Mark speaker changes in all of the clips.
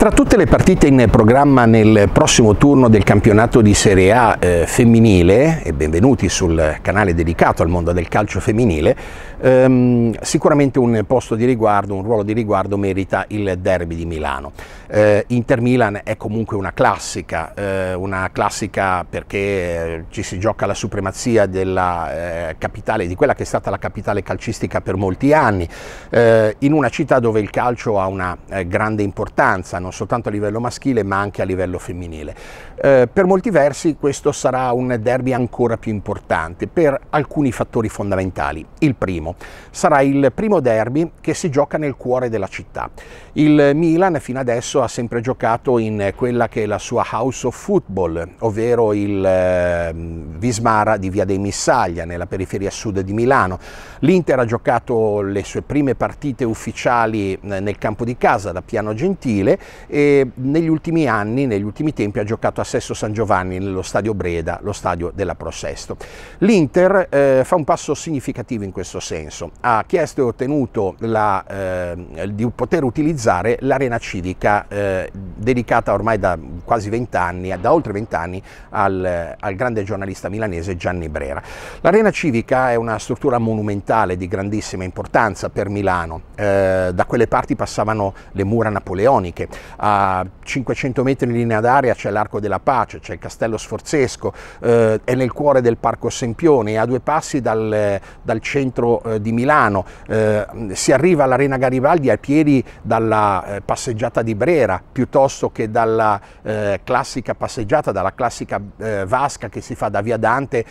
Speaker 1: Tra tutte le partite in programma nel prossimo turno del campionato di Serie A eh, femminile, e benvenuti sul canale dedicato al mondo del calcio femminile, ehm, sicuramente un posto di riguardo, un ruolo di riguardo merita il derby di Milano. Eh, Inter Milan è comunque una classica, eh, una classica perché eh, ci si gioca la supremazia della eh, capitale, di quella che è stata la capitale calcistica per molti anni, eh, in una città dove il calcio ha una grande importanza, non soltanto a livello maschile ma anche a livello femminile. Eh, per molti versi questo sarà un derby ancora più importante per alcuni fattori fondamentali. Il primo, sarà il primo derby che si gioca nel cuore della città. Il Milan fino adesso ha sempre giocato in quella che è la sua house of football, ovvero il eh, Vismara di Via dei Missaglia, nella periferia sud di Milano. L'Inter ha giocato le sue prime partite ufficiali eh, nel campo di casa da Piano Gentile e negli ultimi anni, negli ultimi tempi ha giocato a Sesso San Giovanni nello stadio Breda, lo stadio della Pro Sesto. L'Inter eh, fa un passo significativo in questo senso, ha chiesto e ottenuto la, eh, di poter utilizzare l'arena civica eh, dedicata ormai da quasi vent'anni, da oltre vent'anni al, al grande giornalista milanese Gianni Brera. L'arena civica è una struttura monumentale di grandissima importanza per Milano, eh, da quelle parti passavano le mura napoleoniche, a 500 metri in linea d'aria c'è l'Arco della Pace, c'è il Castello Sforzesco, eh, è nel cuore del Parco Sempione, a due passi dal, dal centro eh, di Milano, eh, si arriva all'Arena Garibaldi a piedi dalla eh, passeggiata di Brera, piuttosto che dalla eh, classica passeggiata, dalla classica eh, vasca che si fa da Via Dante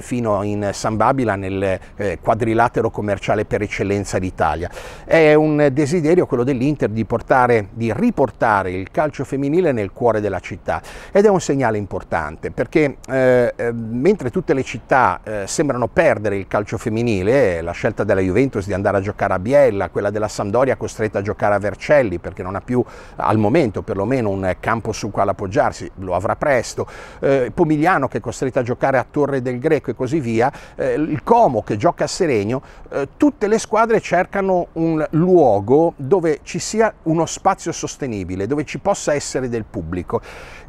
Speaker 1: fino in San Babila nel quadrilatero commerciale per eccellenza d'Italia. È un desiderio quello dell'Inter di, portare, di riportare il calcio femminile nel cuore della città ed è un segnale importante perché eh, eh, mentre tutte le città eh, sembrano perdere il calcio femminile, la scelta della Juventus di andare a giocare a Biella, quella della Sampdoria costretta a giocare a Vercelli perché non ha più al momento perlomeno un campo sul quale appoggiarsi, lo avrà presto, eh, Pomigliano che è costretta a giocare a Torre del Greco e così via, eh, il Como che gioca a Seregno, eh, tutte le squadre cercano un luogo dove ci sia uno spazio sostenibile, dove ci possa essere del pubblico.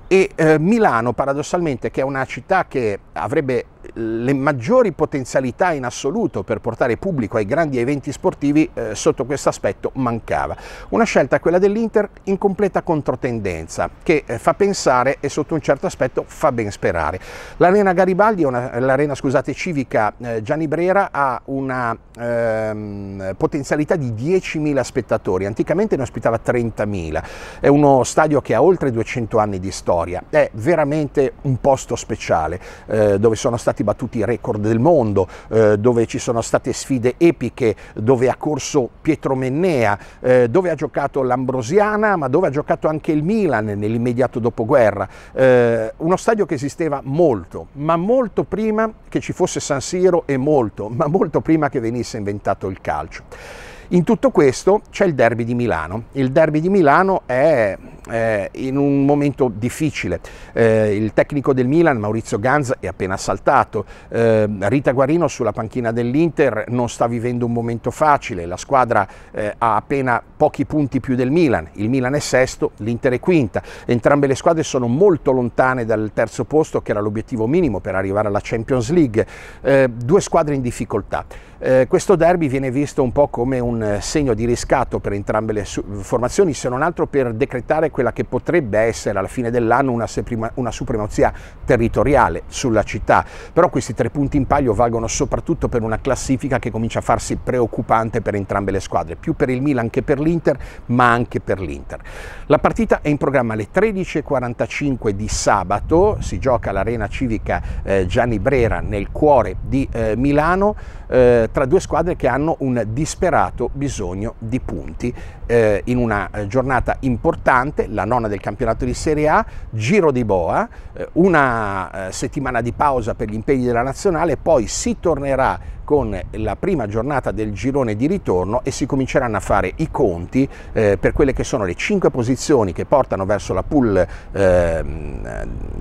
Speaker 1: E eh, Milano paradossalmente che è una città che avrebbe le maggiori potenzialità in assoluto per portare pubblico ai grandi eventi sportivi eh, sotto questo aspetto mancava. Una scelta, quella dell'Inter, in completa controtendenza, che eh, fa pensare e sotto un certo aspetto fa ben sperare. L'arena Garibaldi, l'arena scusate, civica eh, Gianni Brera ha una ehm, potenzialità di 10.000 spettatori, anticamente ne ospitava 30.000, è uno stadio che ha oltre 200 anni di storia, è veramente un posto speciale eh, dove sono stati stati battuti i record del mondo, eh, dove ci sono state sfide epiche, dove ha corso Pietro Mennea, eh, dove ha giocato l'Ambrosiana, ma dove ha giocato anche il Milan nell'immediato dopoguerra. Eh, uno stadio che esisteva molto, ma molto prima che ci fosse San Siro e molto, ma molto prima che venisse inventato il calcio. In tutto questo c'è il derby di Milano. Il derby di Milano è eh, in un momento difficile. Eh, il tecnico del Milan, Maurizio Ganz, è appena saltato. Eh, Rita Guarino sulla panchina dell'Inter non sta vivendo un momento facile. La squadra eh, ha appena pochi punti più del Milan. Il Milan è sesto, l'Inter è quinta. Entrambe le squadre sono molto lontane dal terzo posto, che era l'obiettivo minimo per arrivare alla Champions League. Eh, due squadre in difficoltà. Eh, questo derby viene visto un po' come un segno di riscatto per entrambe le formazioni, se non altro per decretare quella che potrebbe essere alla fine dell'anno una, una supremazia territoriale sulla città. Però questi tre punti in palio valgono soprattutto per una classifica che comincia a farsi preoccupante per entrambe le squadre, più per il Milan che per l'Inter, ma anche per l'Inter. La partita è in programma alle 13.45 di sabato, si gioca all'Arena Civica eh, Gianni Brera nel cuore di eh, Milano eh, tra due squadre che hanno un disperato bisogno di punti eh, in una eh, giornata importante, la nona del campionato di Serie A, giro di boa, eh, una eh, settimana di pausa per gli impegni della nazionale, poi si tornerà con la prima giornata del girone di ritorno e si cominceranno a fare i conti eh, per quelle che sono le cinque posizioni che portano verso la pool eh,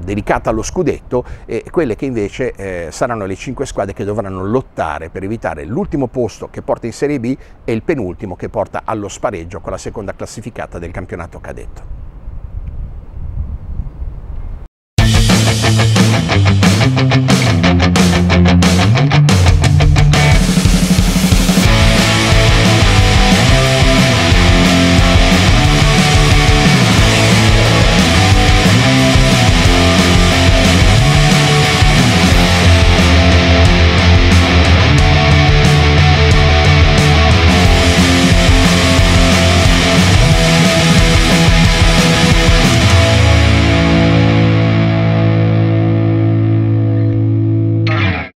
Speaker 1: dedicata allo scudetto e quelle che invece eh, saranno le cinque squadre che dovranno lottare per evitare l'ultimo posto che porta in Serie B e il penultimo che porta allo spareggio con la seconda classificata del campionato cadetto.